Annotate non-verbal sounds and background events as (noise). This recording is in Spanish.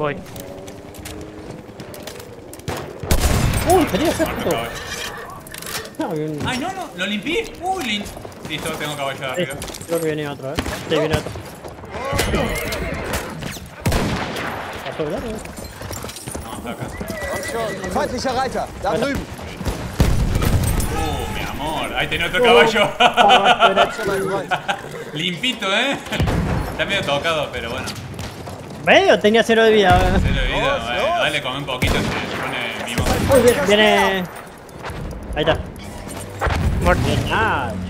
Voy. Uy, caballo. No, bien. Ay, no, no, lo limpié. Uy, lin... Listo, tengo caballo de Sí, arriba. creo que viene otro, eh. Sí, viene otro. ¿Pasó el otro? No, está acá. Feindlicher Reiter, da drüben. Uh, mi amor. Ahí tenía otro caballo. (laughs) Limpito, ¿eh? Está medio tocado, pero bueno. ¿Ves? Tenía cero de vida. Lo he ido. Bueno, dale, come un poquito se pone mimo. Uy, viene-. Ahí está. Nacho.